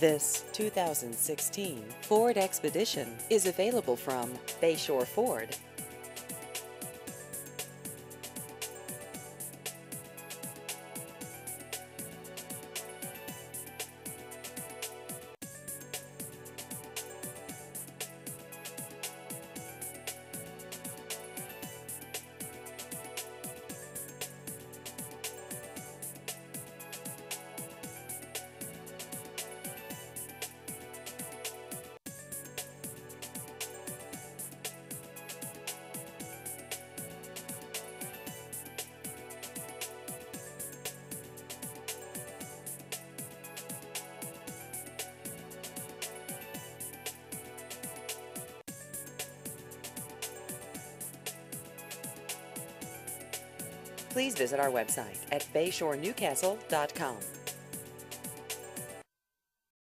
This 2016 Ford Expedition is available from Bayshore Ford. Please visit our website at bayshorenewcastle.com.